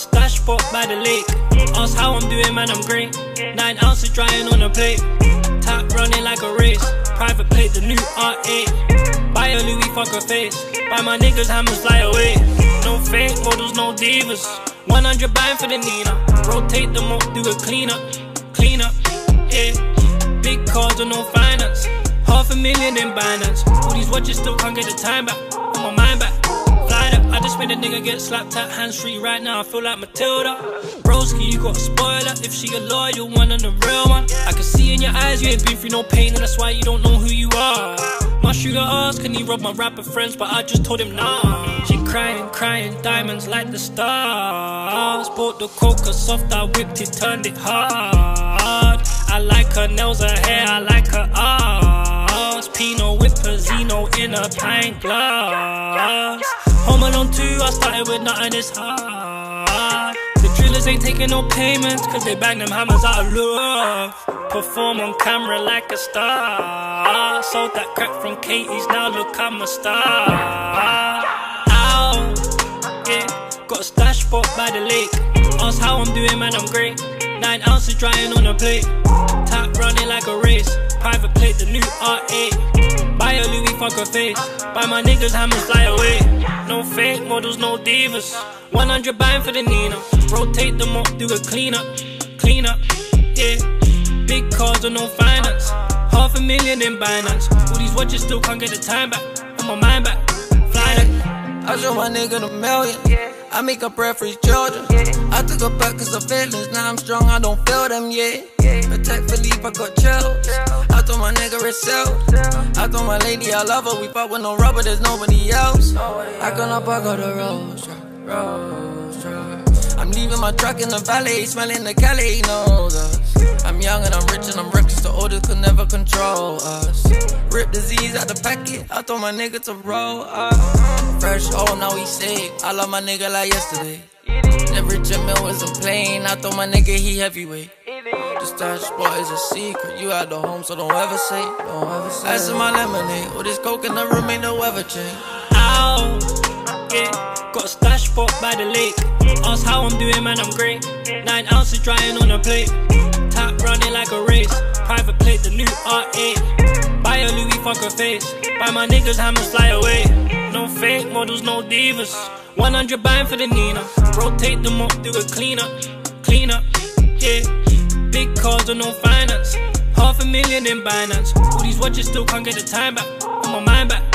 stash spot by the lake. Ask how I'm doing, man, I'm great. Nine ounces drying on a plate. Tap running like a race. Private plate, the new R8. Buy a Louis, fuck her face. Buy my niggas, hammers fly away. No fake models, no divas. 100 buying for the Nina. Rotate them up, do a clean up. Clean up, yeah. Big cars or no finance. Half a million in Binance. All these watches still can't get the time back. On my mind back. Fly up, I just made a nigga get slapped at hands free right now. I feel like Matilda. Broski, you got a spoiler. If she a loyal one and a real one. I can see in your eyes you ain't been through no pain, and that's why you don't know who you are. My sugar asked, can he rob my rapper friends? But I just told him nah. She crying, crying, diamonds like the stars. Bought the coca soft, I whipped it, turned it hard. I like her nails, her hair, I like her ass. Pino with Pizzino in a pint glass. Home Alone 2, I started with nothing this hard. Ain't taking no payments, cause they bang them hammers out of love. Perform on camera like a star. Sold that crack from Katie's, now look, I'm a star. Ow, yeah, got a stash spot by the lake. Ask how I'm doing, man, I'm great. Nine ounces drying on a plate. Tap running like a race. Private plate, the new R8. Buy a Louis, fuck her face. Buy my niggas, hammers fly away. No fake models, no divas. 100 buying for the Nina. Rotate them up, do a clean up. Clean up, yeah. Big cars or no finance. Half a million in Binance. All these watches still can't get the time back. On my mind back. Fly that. I show my nigga the million. I make a prayer for his children. I took a back cause of feelings. Now I'm strong, I don't feel them yet. Patek Philippe, I got chills. I told my nigga it's out. I told my lady I love her. We fuck with no rubber, there's nobody else. I up, I got the rose. I'm leaving my truck in the valley, smelling the Cali, he knows us. I'm young and I'm rich and I'm reckless, the oldest could never control us. Rip disease out the packet, I told my nigga to roll up. Fresh, oh, now he sick, I love my nigga like yesterday. Never Jim Mill was a plane, I told my nigga he heavyweight. The stash spot is a secret, you at the home, so don't ever say, don't ever say. Ice in my lemonade, all this coke in the room ain't no ever change. Ow, yeah, got a stash spot by the lake. Ask how I'm doing, man, I'm great. Nine ounces drying on a plate. Tap running like a race. Private plate, the new R8. Buy a Louis, fuck her face. Buy my niggas, hammers fly away. No fake models, no divas. 100 buying for the Nina. Rotate them up, do a clean up. Clean up, yeah. Big cars or no finance. Half a million in Binance. All these watches still can't get the time back. On my mind back.